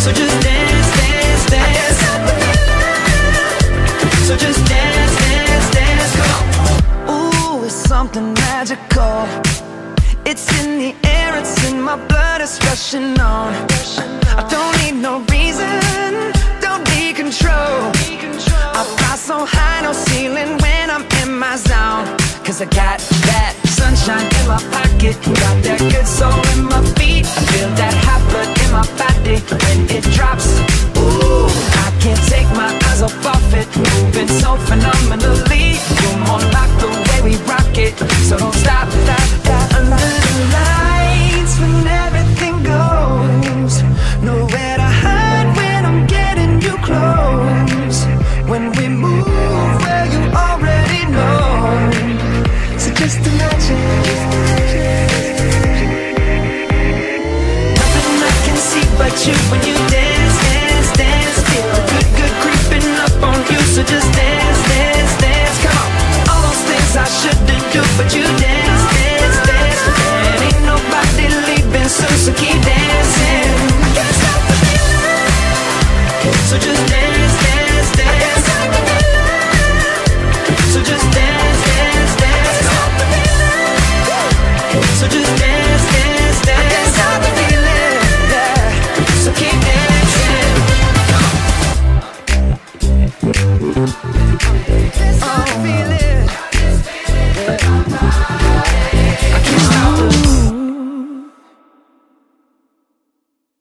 So just dance, dance, dance. So just dance, dance, dance. Ooh, it's something magical. It's in the air, it's in my blood, it's rushing on. I don't need no reason, don't need control. I fly so high, no ceiling when I'm in my zone. Cause I got that sunshine in my pocket, got that good soul in my feet. I feel that hot moving so phenomenally. You're more like the way we rock it, so don't stop, stop, stop. Lights, when everything goes, nowhere to hide when I'm getting you close. When we move, well, you already know. So just imagine. Nothing I can see but you when you